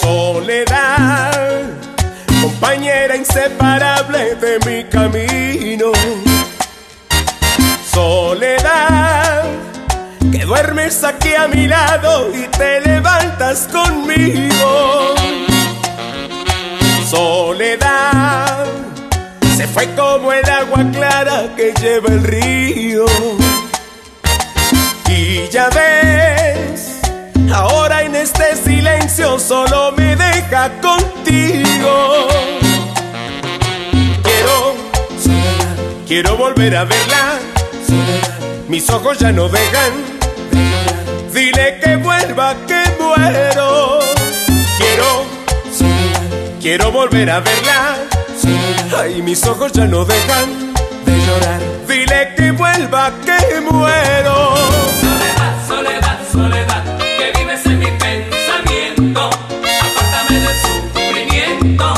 Soledad, compañera inseparable de mi camino. Soledad, que duermes aquí a mi lado y te levantas conmigo. Fue como el agua clara que lleva el río. Y ya ves Ahora en este silencio solo me deja contigo. Quiero, quiero volver a verla. Mis ojos ya no dejan. Dile que vuelva, que muero. Quiero, quiero volver a verla. Ay, mis ojos ya no dejan de llorar. Dile que vuelva, que muero. Soledad, soledad, soledad, que vives en mi pensamiento. Apártame del sufrimiento.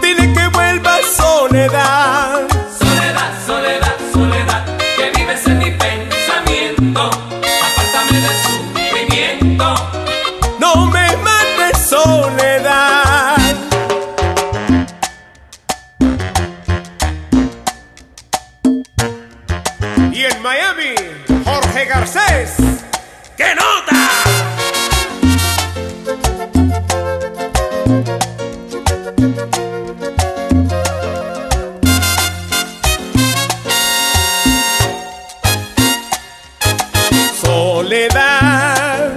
Dile que vuelva soledad. Soledad, soledad, soledad, que vives en mi pensamiento. Apártame del sufrimiento. No me mates soledad. Y en Miami, Jorge Garcés. ¡Qué nota! Soledad,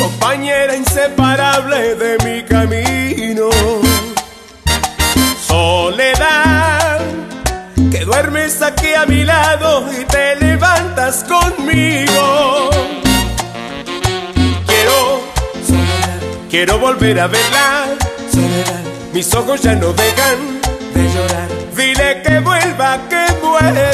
compañera inseparable de mi camino. Soledad, que duermes aquí a mi lado y te quiero volver a verla. Mis ojos ya no dejan de llorar. Dile que vuelva, que muero.